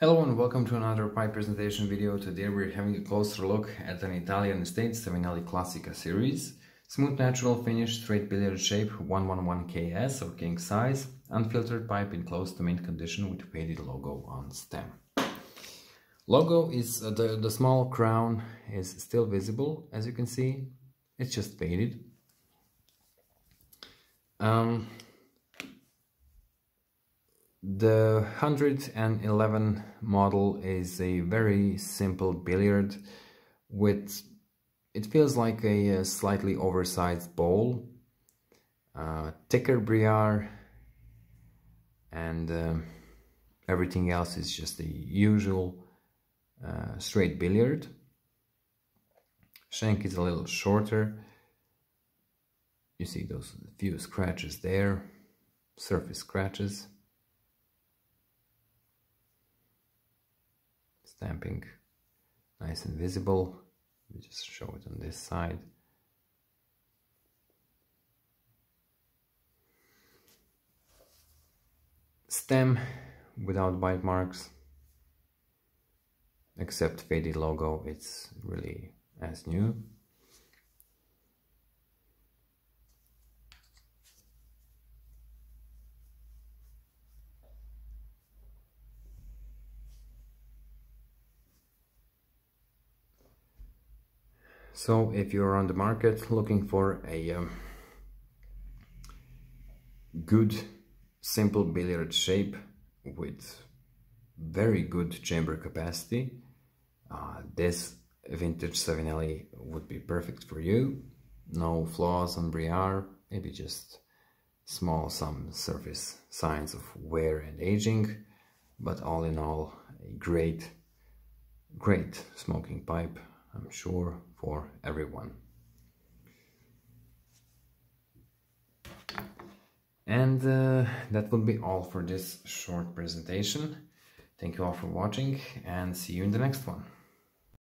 Hello and welcome to another pipe presentation video. Today we're having a closer look at an Italian estate Savinelli Classica series. Smooth natural finish, straight billiard shape, 111KS or king size, unfiltered pipe in close to mint condition with faded logo on stem. Logo is, uh, the, the small crown is still visible as you can see, it's just faded. Um, the 111 model is a very simple billiard with, it feels like a, a slightly oversized bowl, uh, thicker briar, and uh, everything else is just the usual uh, straight billiard. Shank is a little shorter. You see those few scratches there, surface scratches. Stamping nice and visible. Just show it on this side. Stem without bite marks, except faded logo, it's really as new. So if you're on the market looking for a um, good simple billiard shape with very good chamber capacity, uh, this vintage Savinelli would be perfect for you. No flaws on Briar, maybe just small some surface signs of wear and aging, but all in all, a great, great smoking pipe I'm sure for everyone. And uh, that would be all for this short presentation. Thank you all for watching and see you in the next one.